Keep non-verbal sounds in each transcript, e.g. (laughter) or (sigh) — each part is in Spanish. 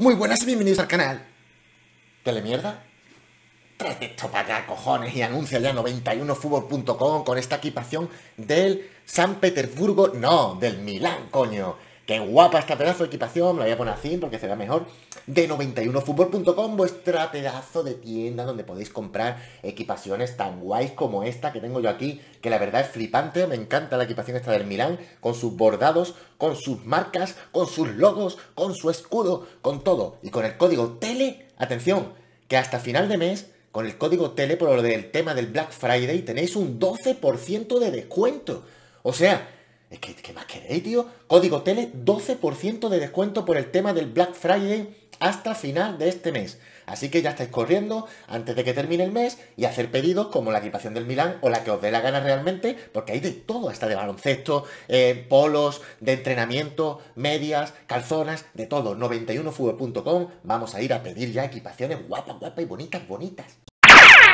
Muy buenas y bienvenidos al canal. ¿Telemierda? Trae esto para acá, cojones, y anuncia ya 91fútbol.com con esta equipación del San Petersburgo, no, del Milán, coño. Qué guapa esta pedazo de equipación, me la voy a poner así porque se vea mejor. De 91fútbol.com, vuestra pedazo de tienda donde podéis comprar equipaciones tan guays como esta que tengo yo aquí, que la verdad es flipante, me encanta la equipación esta del Milán, con sus bordados, con sus marcas, con sus logos, con su escudo, con todo. Y con el código TELE, atención, que hasta final de mes, con el código TELE por lo del tema del Black Friday, tenéis un 12% de descuento. O sea, es que, ¿qué más queréis, tío? Código Tele, 12% de descuento por el tema del Black Friday hasta final de este mes. Así que ya estáis corriendo antes de que termine el mes y hacer pedidos como la equipación del Milán o la que os dé la gana realmente, porque hay de todo, hasta de baloncesto, eh, polos, de entrenamiento, medias, calzonas, de todo. 91fútbol.com, vamos a ir a pedir ya equipaciones guapas, guapas y bonitas, bonitas.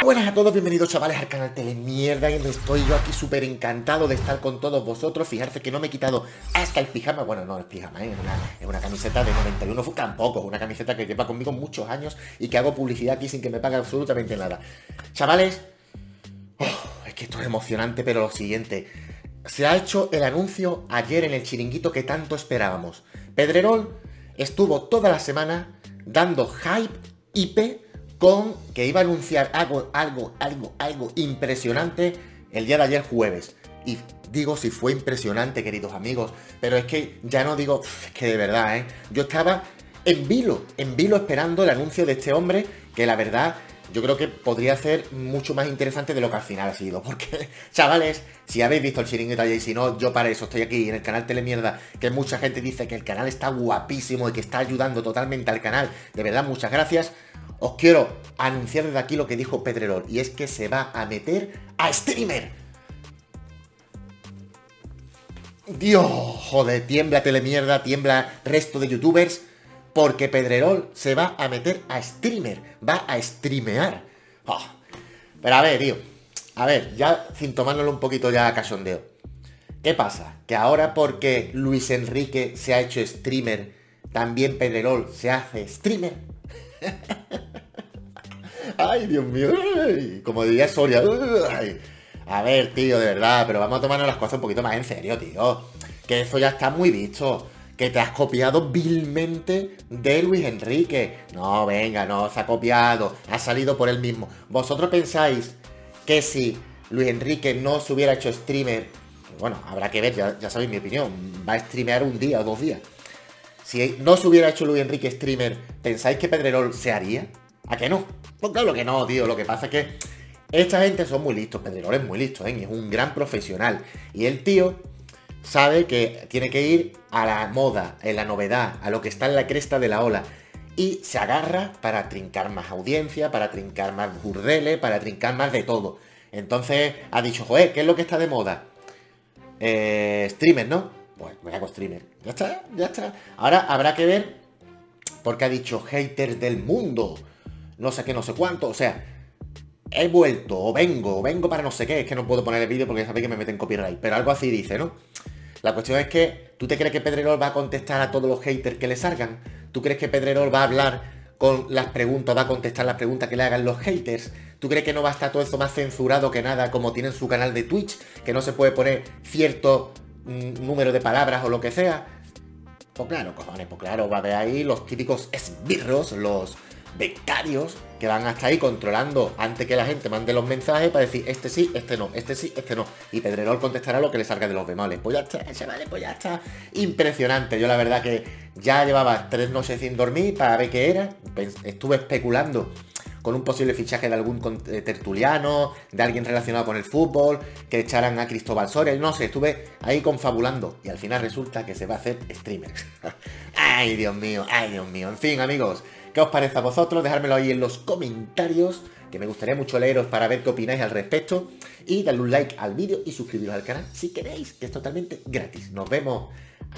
Buenas a todos, bienvenidos chavales al canal Telemierda y estoy yo aquí súper encantado de estar con todos vosotros. Fijarse que no me he quitado hasta el pijama, bueno no es pijama, ¿eh? es, una, camiseta de 91 tampoco, una camiseta que lleva conmigo muchos años y que hago publicidad aquí sin que me pague absolutamente nada. Chavales, oh, es que esto es emocionante pero lo siguiente. Se ha hecho el anuncio ayer en el chiringuito que tanto esperábamos. Pedrerol estuvo toda la semana dando hype IP con que iba a anunciar algo, algo, algo, algo impresionante el día de ayer jueves. Y digo si fue impresionante, queridos amigos, pero es que ya no digo, es que de verdad, ¿eh? Yo estaba en vilo, en vilo esperando el anuncio de este hombre, que la verdad yo creo que podría ser mucho más interesante de lo que al final ha sido. (laughs) Porque, chavales, si habéis visto el chiringuito y si no, yo para eso estoy aquí en el canal Telemierda, que mucha gente dice que el canal está guapísimo y que está ayudando totalmente al canal. De verdad, muchas gracias. Os quiero anunciar desde aquí lo que dijo Pedrerol, y es que se va a meter a streamer. Dios, joder, tiembla telemierda, tiembla resto de youtubers, porque Pedrerol se va a meter a streamer, va a streamear. Ah, pero a ver, tío, a ver, ya tomárnoslo un poquito ya a cachondeo. ¿Qué pasa? Que ahora porque Luis Enrique se ha hecho streamer, también Pedrerol se hace streamer. (laughs) Ay, Dios mío. como diría Soria. A ver, tío, de verdad, pero vamos a tomarnos las cosas un poquito más en serio, tío. Que eso ya está muy visto. Que te has copiado vilmente de Luis Enrique. No, venga, no se ha copiado. Ha salido por él mismo. ¿Vosotros pensáis que si Luis Enrique no se hubiera hecho streamer, bueno, habrá que ver, ya, sabéis mi opinión, va a streamear un día o dos días. Si no se hubiera hecho Luis Enrique streamer, ¿pensáis que Pedrerol se haría? ¿A qué no? Pues claro que no, tío. Lo que pasa es que esta gente son muy listos. Pedrerol es muy listo, ¿eh? es un gran profesional. Y el tío sabe que tiene que ir a la moda, en la novedad, a lo que está en la cresta de la ola. Y se agarra para trincar más audiencia, para trincar más burdeles, para trincar más de todo. Entonces ha dicho, joder, ¿qué es lo que está de moda? Eh, streamer, ¿no? Pues me hago streamer. Ya está, ya está. Ahora habrá que ver, porque ha dicho haters del mundo no sé qué, no sé cuánto, o sea, he vuelto, o vengo, o vengo para no sé qué, es que no puedo poner el vídeo porque sabéis que me meten copyright, pero algo así dice, ¿no? La cuestión es que, ¿tú te crees que Pedrerol va a contestar a todos los haters que le salgan? ¿Tú crees que Pedrerol va a hablar con las preguntas, va a contestar las preguntas que le hagan los haters? ¿Tú crees que no va a estar todo eso más censurado que nada como tiene en su canal de Twitch? Que no se puede poner cierto mm, número de palabras o lo que sea. Pues claro, cojones, pues claro, va a haber ahí los típicos esbirros, los becarios que van hasta ahí controlando antes que la gente mande los mensajes para decir este sí, este no, este sí, este no. Y Pedrerol contestará lo que le salga de los bemoles. Pues ya está, vale pues ya está. Impresionante. Yo la verdad que ya llevaba tres noches sin dormir para ver qué era. Estuve especulando con un posible fichaje de algún eh, tertuliano, de alguien relacionado con el fútbol, que echaran a Cristóbal Soria, no sé, estuve ahí confabulando y al final resulta que se va a hacer streamer. (laughs) ay, Dios mío, ay, Dios mío. En fin, amigos, ¿Qué os parece a vosotros? Dejármelo ahí en los comentarios, que me gustaría mucho leeros para ver qué opináis al respecto. Y darle un like al vídeo y suscribiros al canal si queréis, que es totalmente gratis. Nos vemos.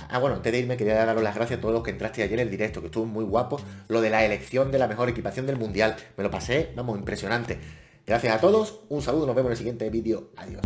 Ah, bueno, antes de irme quería daros las gracias a todos los que entraste ayer en el directo, que estuvo muy guapo. Lo de la elección de la mejor equipación del mundial. Me lo pasé, vamos, impresionante. Gracias a todos, un saludo, nos vemos en el siguiente vídeo. Adiós.